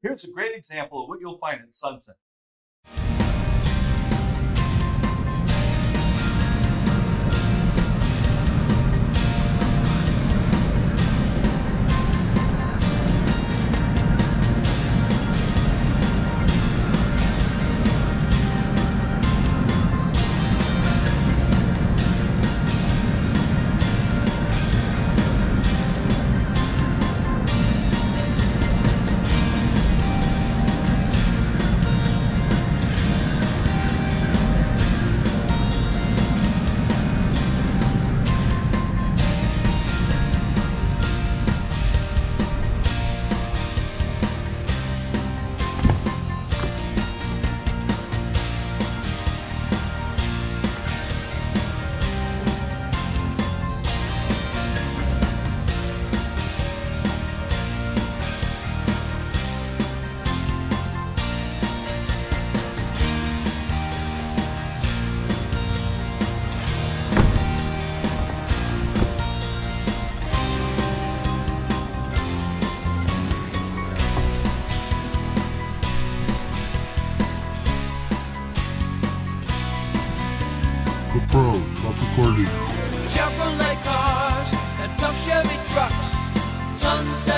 Here's a great example of what you'll find at Sunset. The pros, not the Chevrolet cars and tough Chevy trucks. Sunset.